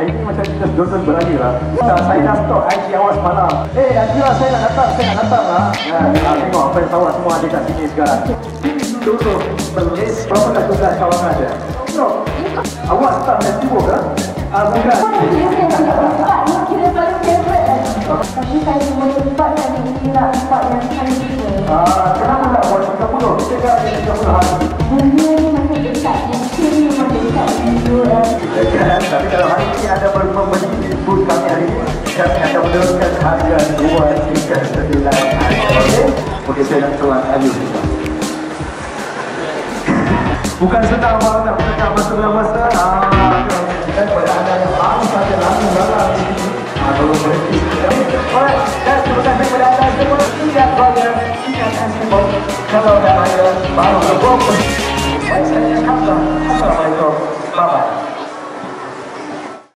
Hari ni macam kita dua-dua berani lah. Saya dah stok IG awal semalam. Eh, Azira saya nak datang, saya nak datang lah. Nah, nah, tengok apa yang sawah semua ada kat sini sekarang. Dulu, penulis, berapa dah tugas kawan ada? No. Awak tak dah sibuk ke? Ah, bukan. Tapi saya cuma tempat ini lah tempat yang saya suka. Ah, kenapa tak buat 30? Kita kan ada 30 Tapi kalau hari ini baru membeli booth kami hari ini, kami akan menurunkan harga dua tingkat sembilan Okey? Okey, saya nak tuan Ayu. Bukan senang bang nak mendengar masa-masa. Ah, dan pada anda yang baru saja lalu dalam di sini, ah, kepada brother, ingat Eskimo. Kalau dah ada baru berbual. Baik, saya.